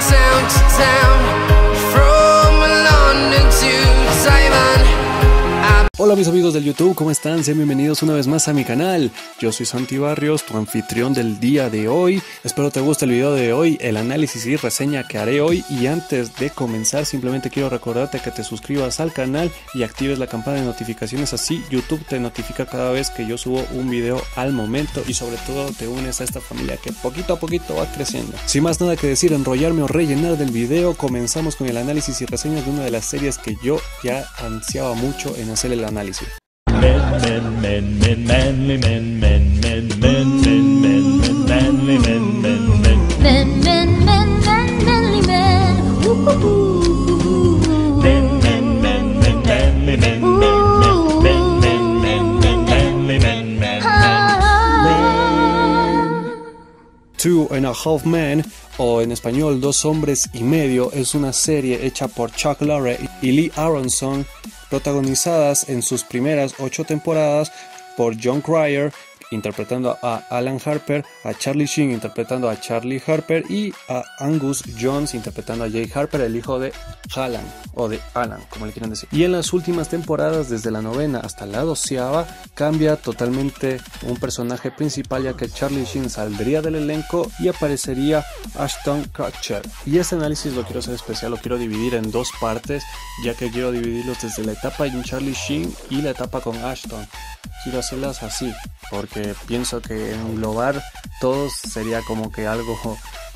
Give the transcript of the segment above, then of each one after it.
town to town, Hola mis amigos del YouTube, ¿cómo están? Sean bienvenidos una vez más a mi canal. Yo soy Santi Barrios, tu anfitrión del día de hoy. Espero te guste el video de hoy, el análisis y reseña que haré hoy. Y antes de comenzar, simplemente quiero recordarte que te suscribas al canal y actives la campana de notificaciones. Así YouTube te notifica cada vez que yo subo un video al momento y sobre todo te unes a esta familia que poquito a poquito va creciendo. Sin más nada que decir, enrollarme o rellenar del video, comenzamos con el análisis y reseñas de una de las series que yo ya ansiaba mucho en hacer el análisis. Two and a Half Men, o en español Dos Hombres y Medio, es una serie hecha por Chuck Lorre y Lee Aronson, protagonizadas en sus primeras ocho temporadas por John Cryer interpretando a Alan Harper, a Charlie Sheen interpretando a Charlie Harper y a Angus Jones interpretando a Jay Harper, el hijo de Alan o de Alan, como le quieran decir. Y en las últimas temporadas, desde la novena hasta la doceava, cambia totalmente un personaje principal ya que Charlie Sheen saldría del elenco y aparecería Ashton Kutcher. Y este análisis lo quiero hacer especial, lo quiero dividir en dos partes, ya que quiero dividirlos desde la etapa en Charlie Sheen y la etapa con Ashton. Quiero hacerlas así, porque pienso que englobar todos sería como que algo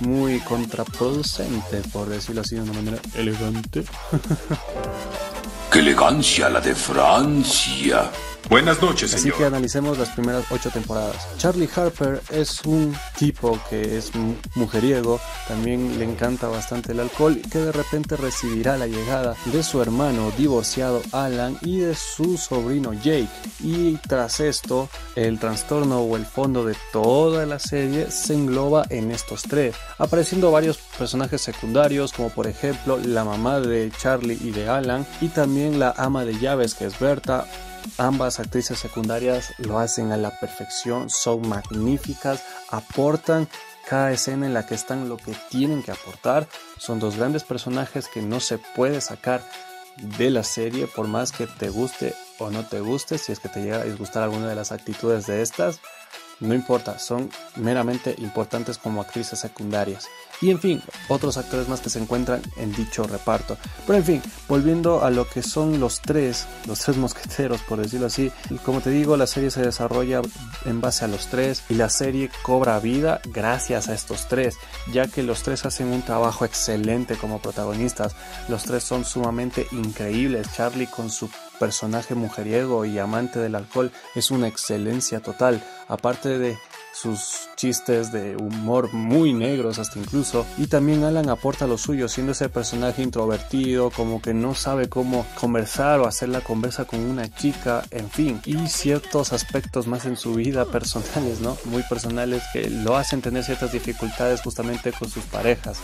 muy contraproducente, por decirlo así de una manera elegante. ¡Qué elegancia la de Francia! Buenas noches, Así señor. que analicemos las primeras ocho temporadas. Charlie Harper es un tipo que es mu- mujeriego, también le encanta bastante el alcohol y que de repente recibirá la llegada de su hermano divorciado Alan y de su sobrino Jake. Y tras esto, el trastorno o el fondo de toda la serie se engloba en estos tres, apareciendo varios personajes secundarios como por ejemplo la mamá de Charlie y de Alan y también la ama de llaves que es Berta Ambas actrices secundarias lo hacen a la perfección, son magníficas, aportan cada escena en la que están lo que tienen que aportar. Son dos grandes personajes que no se puede sacar de la serie por más que te guste o no te guste, si es que te llega a disgustar alguna de las actitudes de estas. No importa, son meramente importantes como actrices secundarias. Y en fin, otros actores más que se encuentran en dicho reparto. Pero en fin, volviendo a lo que son los tres, los tres mosqueteros, por decirlo así. Como te digo, la serie se desarrolla en base a los tres y la serie cobra vida gracias a estos tres, ya que los tres hacen un trabajo excelente como protagonistas. Los tres son sumamente increíbles. Charlie con su personaje mujeriego y amante del alcohol es una excelencia total. Aparte de sus chistes de humor muy negros hasta incluso y también Alan aporta lo suyo siendo ese personaje introvertido como que no sabe cómo conversar o hacer la conversa con una chica en fin. Y ciertos aspectos más en su vida personales no muy personales que lo hacen tener ciertas dificultades justamente con sus parejas.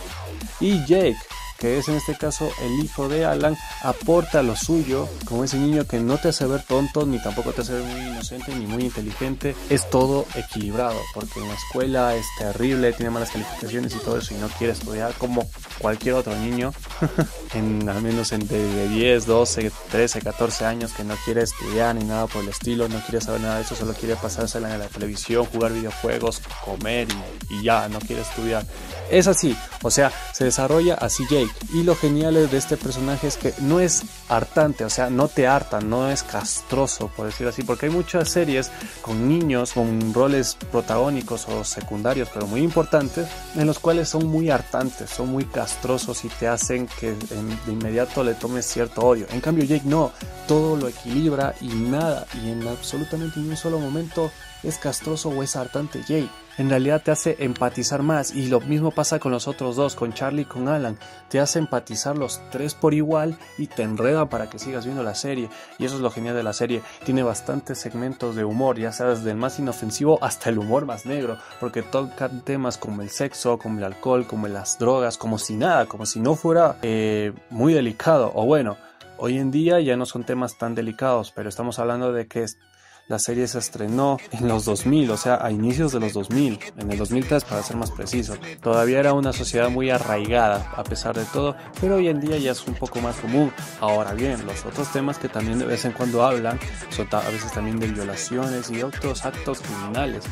Y Jake que es en este caso el hijo de Alan, aporta lo suyo, como ese niño que no te hace ver tonto, ni tampoco te hace ver muy inocente, ni muy inteligente, es todo equilibrado, porque en la escuela es terrible, tiene malas calificaciones y todo eso, y no quiere estudiar como cualquier otro niño, al menos en de, de 10, 12, 13, 14 años, que no quiere estudiar ni nada por el estilo, no quiere saber nada de eso, solo quiere pasársela en la televisión, jugar videojuegos, comer y, y ya, no quiere estudiar. Es así, o sea, se desarrolla así Jake. Y lo genial de este personaje es que no es hartante, o sea, no te harta, no es castroso, por decirlo así, porque hay muchas series con niños con roles protagónicos o secundarios, pero muy importantes, en los cuales son muy hartantes, son muy castrosos y te hacen que de inmediato le tomes cierto odio. En cambio, Jake no, todo lo equilibra y nada, y en absolutamente ni un solo momento es castroso o es hartante Jake. En realidad te hace empatizar más y lo mismo pasa con los otros dos, con Charlie y con Alan. Te hace empatizar los tres por igual y te enredan para que sigas viendo la serie. Y eso es lo genial de la serie. Tiene bastantes segmentos de humor, ya sea desde el más inofensivo hasta el humor más negro, porque tocan temas como el sexo, como el alcohol, como las drogas, como si nada, como si no fuera eh, muy delicado. O bueno, hoy en día ya no son temas tan delicados, pero estamos hablando de que la serie se estrenó en los 2000, o sea, a inicios de los 2000, en el 2003 para ser más preciso. Todavía era una sociedad muy arraigada a pesar de todo, pero hoy en día ya es un poco más común. Ahora bien, los otros temas que también de vez en cuando hablan son a veces también de violaciones y otros actos criminales.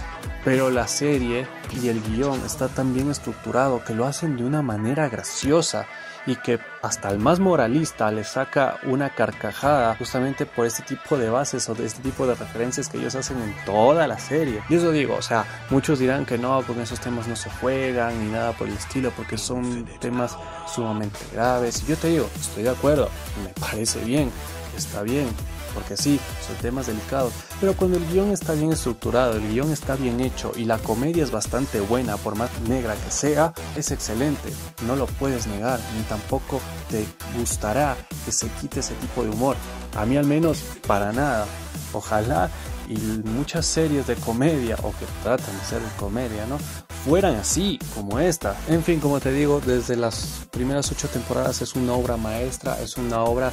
Pero la serie y el guion está tan bien estructurado que lo hacen de una manera graciosa y que hasta el más moralista le saca una carcajada justamente por este tipo de bases o de este tipo de referencias que ellos hacen en toda la serie. Y eso digo, o sea, muchos dirán que no, con esos temas no se juegan ni nada por el estilo porque son temas sumamente graves. Y yo te digo, estoy de acuerdo, me parece bien, está bien, porque sí, son temas delicados, pero cuando el guion está bien estructurado, el guion está bien hecho y la comedia es bastante buena, por más negra que sea, es excelente, no lo puedes negar, ni tampoco te gustará que se quite ese tipo de humor, a mí al menos para nada, ojalá y muchas series de comedia o que tratan de ser de comedia, ¿no? fueran así como esta. En fin, como te digo, desde las primeras ocho temporadas es una obra maestra, es una obra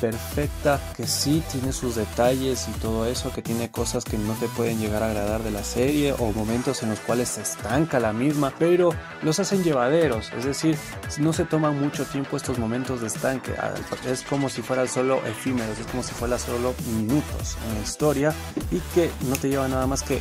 perfecta que sí tiene sus detalles y todo eso, que tiene cosas que no te pueden llegar a agradar de la serie o momentos en los cuales se estanca la misma, pero los hacen llevaderos, es decir, no se toman mucho tiempo estos momentos de estanque, es como si fueran solo efímeros, es como si fueran solo minutos en la historia y que no te lleva nada más que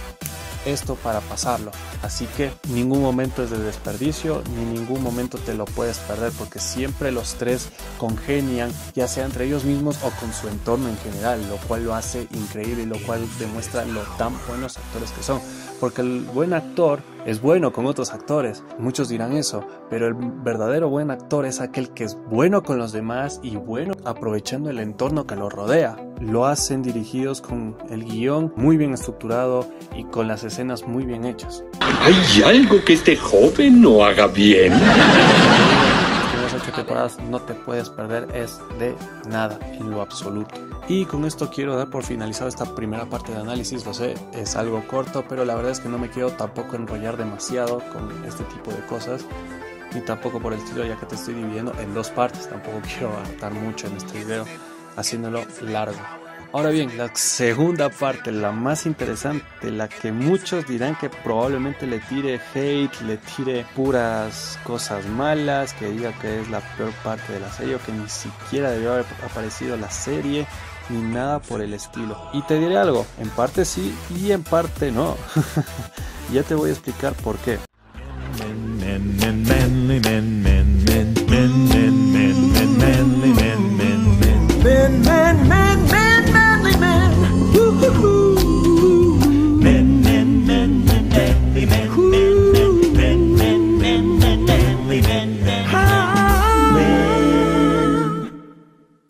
esto para pasarlo. Así que ningún momento es de desperdicio, ni ningún momento te lo puedes perder porque siempre los tres congenian, ya sea entre ellos mismos o con su entorno en general, lo cual lo hace increíble y lo cual demuestra lo tan buenos actores que son. Porque el buen actor es bueno con otros actores, muchos dirán eso, pero el verdadero buen actor es aquel que es bueno con los demás y bueno aprovechando el entorno que lo rodea. Lo hacen dirigidos con el guion muy bien estructurado y con las escenas muy bien hechas. ¿Hay algo que este joven no haga bien? Ocho temporadas no te puedes perder es de nada en lo absoluto. Y con esto quiero dar por finalizado esta primera parte de análisis, lo sé, es algo corto, pero la verdad es que no me quiero tampoco enrollar demasiado con este tipo de cosas, ni tampoco por el estilo ya que te estoy dividiendo en dos partes, tampoco quiero hartar mucho en este video haciéndolo largo. Ahora bien, la segunda parte, la más interesante, la que muchos dirán que probablemente le tire hate, le tire puras cosas malas, que diga que es la peor parte de la serie o que ni siquiera debió haber aparecido la serie ni nada por el estilo. Y te diré algo, en parte sí y en parte no. ya te voy a explicar por qué.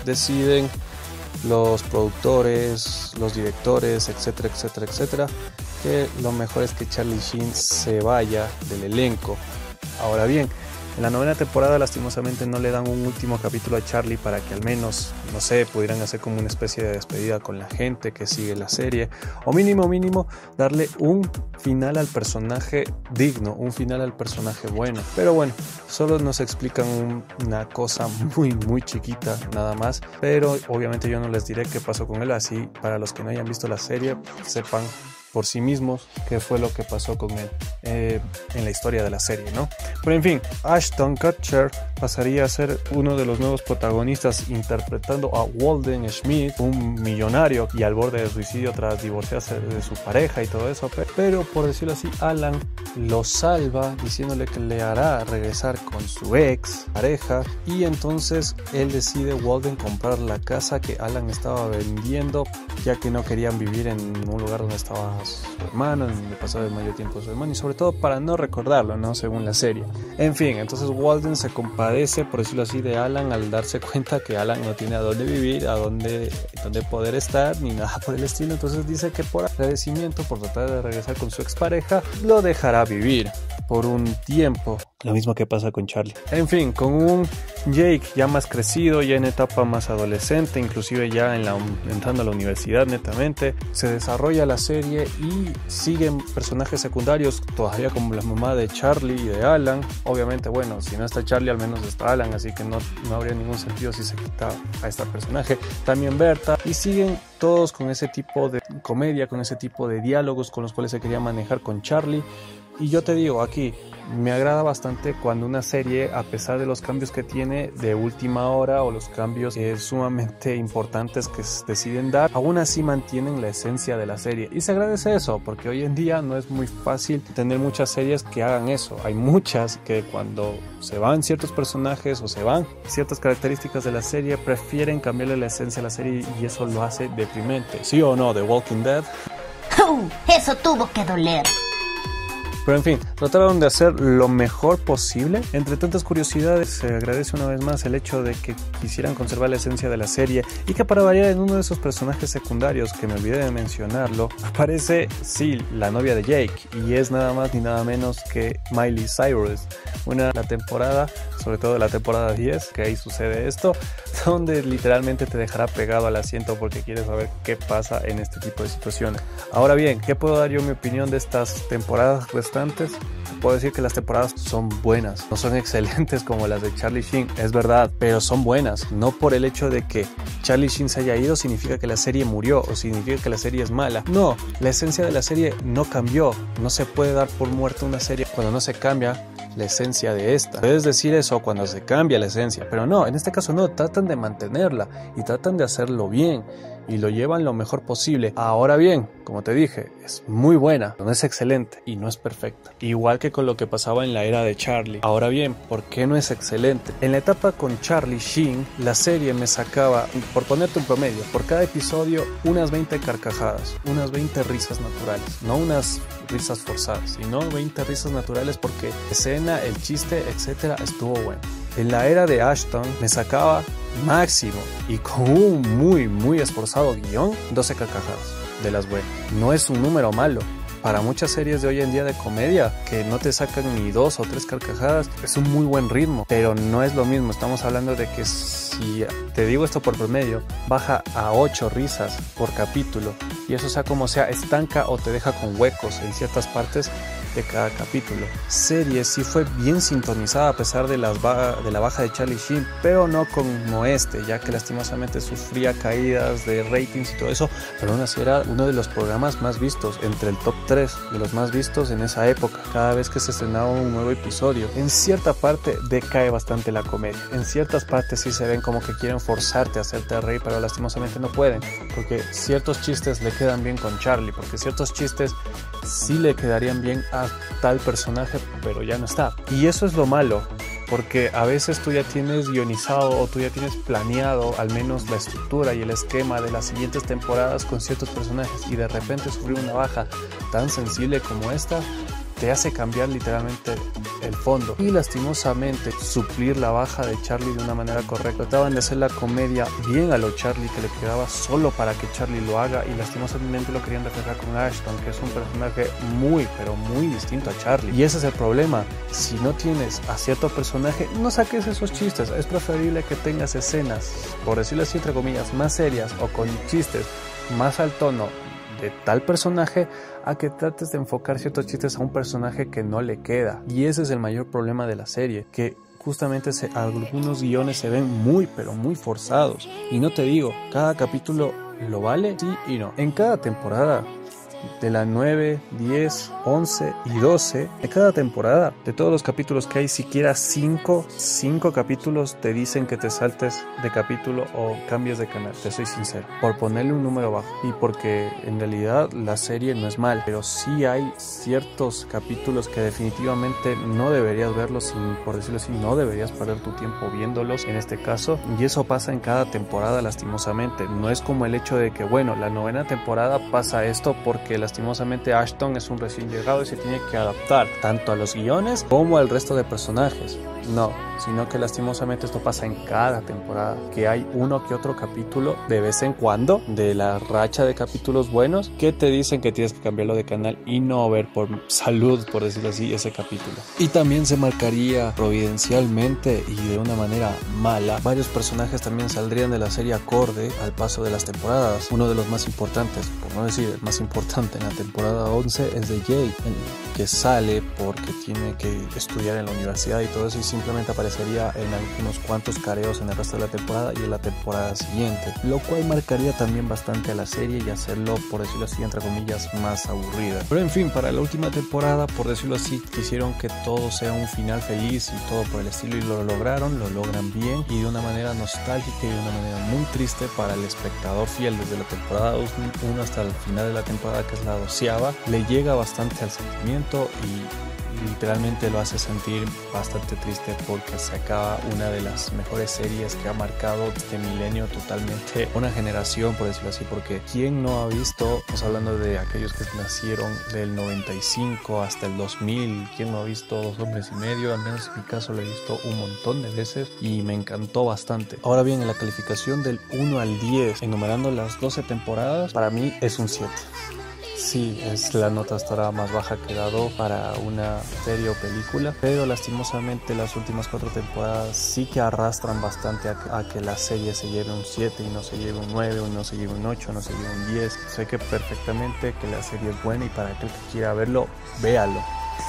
Deciden los productores, los directores, etcétera, etcétera, etcétera, que lo mejor es que Charlie Sheen se vaya del elenco. Ahora bien, en la novena temporada lastimosamente no le dan un último capítulo a Charlie para que al menos, no sé, pudieran hacer como una especie de despedida con la gente que sigue la serie, o mínimo, mínimo, darle un final al personaje digno, un final al personaje bueno. Pero bueno, solo nos explican un- una cosa muy, muy chiquita nada más, pero obviamente yo no les diré qué pasó con él, así para los que no hayan visto la serie, sepan por sí mismos qué fue lo que pasó con él eh, en la historia de la serie, ¿no? Pero en fin, Ashton Kutcher pasaría a ser uno de los nuevos protagonistas interpretando a Walden Schmidt, un millonario y al borde de suicidio tras divorciarse de su pareja y todo eso. pe- Pero por decirlo así, Alan lo salva diciéndole que le hará regresar con su ex pareja y entonces él decide Walden comprar la casa que Alan estaba vendiendo ya que no querían vivir en un lugar donde estaba su hermano, donde pasaba el mayor tiempo su hermano y sobre todo para no recordarlo, ¿no? Según la serie. En fin, entonces Walden se compadece, por decirlo así, de Alan al darse cuenta que Alan no tiene a dónde vivir, a dónde, dónde poder estar, ni nada por el estilo. Entonces dice que por agradecimiento, por tratar de regresar con su expareja, lo dejará vivir por un tiempo. Lo mismo que pasa con Charlie. En fin, con un Jake ya más crecido, ya en etapa más adolescente, inclusive ya en la, entrando a la universidad netamente, se desarrolla la serie y siguen personajes secundarios todavía como la mamá de Charlie y de Alan. Obviamente, bueno, si no está Charlie, al menos está Alan, así que no, no habría ningún sentido si se quita a este personaje. También Berta y siguen todos con ese tipo de comedia, con ese tipo de diálogos con los cuales se quería manejar con Charlie. Y yo te digo aquí, me agrada bastante cuando una serie, a pesar de los cambios que tiene de última hora o los cambios eh, sumamente importantes que deciden dar, aún así mantienen la esencia de la serie. Y se agradece eso, porque hoy en día no es muy fácil tener muchas series que hagan eso. Hay muchas que cuando se van ciertos personajes o se van ciertas características de la serie, prefieren cambiarle la esencia a la serie y eso lo hace ¿Sí o no? The Walking Dead. ¡Uh! Eso tuvo que doler. Pero en fin, trataron de hacer lo mejor posible. Entre tantas curiosidades, se agradece una vez más el hecho de que quisieran conservar la esencia de la serie y que para variar en uno de esos personajes secundarios, que me olvidé de mencionarlo, aparece, sí, la novia de Jake y es nada más ni nada menos que Miley Cyrus. Una la temporada, sobre todo la temporada 10, que ahí sucede esto, donde literalmente te dejará pegado al asiento porque quieres saber qué pasa en este tipo de situaciones. Ahora bien, ¿qué puedo dar yo mi opinión de estas temporadas restantes? Puedo decir que las temporadas son buenas, no son excelentes como las de Charlie Sheen, es verdad, pero son buenas. No por el hecho de que Charlie Sheen se haya ido significa que la serie murió o significa que la serie es mala. No, la esencia de la serie no cambió. No se puede dar por muerta una serie cuando no se cambia la esencia de esta. Puedes decir eso cuando se cambia la esencia, pero no, en este caso no, tratan de mantenerla y tratan de hacerlo bien y lo llevan lo mejor posible. Ahora bien, como te dije, es muy buena, no es excelente y no es perfecta. Igual que con lo que pasaba en la era de Charlie. Ahora bien, ¿por qué no es excelente? En la etapa con Charlie Sheen, la serie me sacaba, por ponerte un promedio, por cada episodio unas 20 carcajadas, unas 20 risas naturales, no unas risas forzadas, sino 20 risas naturales porque escena, el chiste, etcétera, estuvo bueno. En la era de Ashton me sacaba máximo y con un muy muy esforzado guion 12 carcajadas de las buenas. No es un número malo. Para muchas series de hoy en día de comedia que no te sacan ni dos o tres carcajadas, es un muy buen ritmo, pero no es lo mismo. Estamos hablando de que si te digo esto por promedio, baja a 8 risas por capítulo y eso sea como sea, estanca o te deja con huecos en ciertas partes de cada capítulo. Serie sí fue bien sintonizada a pesar de, las de la baja de Charlie Sheen, pero no como este, ya que lastimosamente sufría caídas de ratings y todo eso, pero aún así era uno de los programas más vistos, entre el top 3 de los más vistos en esa época, cada vez que se estrenaba un nuevo episodio. En cierta parte decae bastante la comedia, en ciertas partes sí se ven como que quieren forzarte a hacerte reír, pero lastimosamente no pueden, porque ciertos chistes le quedan bien con Charlie, porque ciertos chistes sí le quedarían bien a tal personaje, pero ya no está. Y eso es lo malo, porque a veces tú ya tienes guionizado o tú ya tienes planeado al menos la estructura y el esquema de las siguientes temporadas con ciertos personajes y de repente sufrir una baja tan sensible como esta te hace cambiar literalmente el fondo y lastimosamente suplir la baja de Charlie de una manera correcta. Trataban de hacer la comedia bien a lo Charlie que le quedaba solo para que Charlie lo haga y lastimosamente lo querían reflejar con Ashton que es un personaje muy pero muy distinto a Charlie. Y ese es el problema. Si no tienes a cierto personaje no saques esos chistes. Es preferible que tengas escenas por decirlo así entre comillas más serias o con chistes más al tono de tal personaje a que trates de enfocar ciertos chistes a un personaje que no le queda. Y ese es el mayor problema de la serie, que justamente algunos guiones se ven muy pero muy forzados. Y no te digo, cada capítulo lo vale, sí y no. En cada temporada de la 9, 10, 11 y 12 de cada temporada. De todos los capítulos que hay, siquiera 5, 5 capítulos te dicen que te saltes de capítulo o cambies de canal, te soy sincero, por ponerle un número bajo y porque en realidad la serie no es mal, pero sí hay ciertos capítulos que definitivamente no deberías verlos, sin, por decirlo así, no deberías perder tu tiempo viéndolos en este caso y eso pasa en cada temporada lastimosamente. No es como el hecho de que, bueno, la novena temporada pasa esto porque lastimosamente Ashton es un recién llegado y se tiene que adaptar tanto a los guiones como al resto de personajes. No, sino que lastimosamente esto pasa en cada temporada, que hay uno que otro capítulo de vez en cuando de la racha de capítulos buenos que te dicen que tienes que cambiarlo de canal y no ver por salud, por decirlo así, ese capítulo. Y también se marcaría providencialmente y de una manera mala. Varios personajes también saldrían de la serie acorde al paso de las temporadas. Uno de los más importantes, por no decir el más importante en la temporada 11 es de Jake, que sale porque tiene que estudiar en la universidad y todo eso simplemente aparecería en algunos cuantos careos en el resto de la temporada y en la temporada siguiente, lo cual marcaría también bastante a la serie y hacerlo, por decirlo así, entre comillas, más aburrida. Pero en fin, para la última temporada, por decirlo así, quisieron que todo sea un final feliz y todo por el estilo y lo lograron, lo logran bien y de una manera nostálgica y de una manera muy triste para el espectador fiel desde la temporada 1 hasta el final de la temporada que es la doceava, le llega bastante al sentimiento y literalmente lo hace sentir bastante triste porque se acaba una de las mejores series que ha marcado este milenio totalmente una generación por decirlo así porque quien no ha visto estamos hablando de aquellos que nacieron del 95 hasta el 2000 quien no ha visto dos hombres y medio al menos en mi caso lo he visto un montón de veces y me encantó bastante. Ahora bien en la calificación del 1 al 10 enumerando las 12 temporadas para mí es un 7 Sí, es la nota estará más baja que dado para una serie o película, pero lastimosamente las últimas cuatro temporadas sí que arrastran bastante a, que la serie se lleve un 7 y no se lleve un 9 o no se lleve un 8 no se lleve un 10. Sé que perfectamente que la serie es buena y para aquel que quiera verlo, véalo.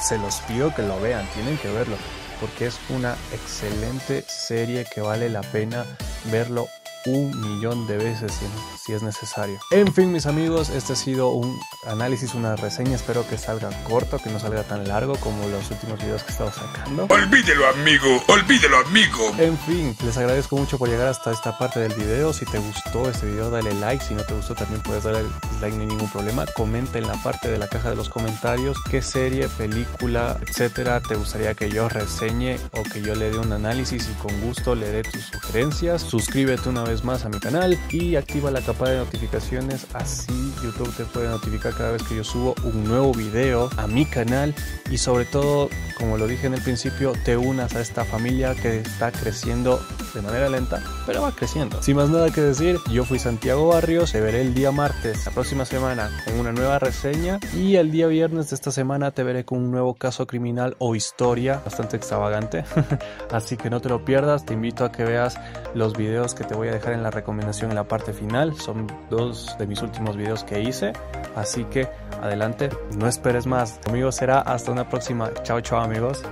Se los pido que lo vean, tienen que verlo, porque es una excelente serie que vale la pena verlo un millón de veces si, es necesario. En fin, mis amigos, este ha sido un análisis, una reseña. Espero que salga corto, que no salga tan largo como los últimos videos que he estado sacando. Olvídelo, amigo, olvídelo, amigo. En fin, les agradezco mucho por llegar hasta esta parte del video. Si te gustó este video, dale like. Si no te gustó, también puedes darle like, no hay ningún problema. Comenta en la parte de la caja de los comentarios qué serie, película, etcétera te gustaría que yo reseñe o que yo le dé un análisis y con gusto le dé tus sugerencias. Suscríbete una vez más a mi canal y activa la capa de notificaciones así YouTube te puede notificar cada vez que yo subo un nuevo video a mi canal y sobre todo como lo dije en el principio te unas a esta familia que está creciendo de manera lenta pero va creciendo. Sin más nada que decir yo fui Santiago Barrios te veré el día martes la próxima semana con una nueva reseña y el día viernes de esta semana te veré con un nuevo caso criminal o historia bastante extravagante. Así que no te lo pierdas te invito a que veas los videos que te voy a dejar en la recomendación en la parte final. Son dos de mis últimos videos que hice. Así que adelante, no esperes más. Conmigo será hasta una próxima. Chao, chao amigos.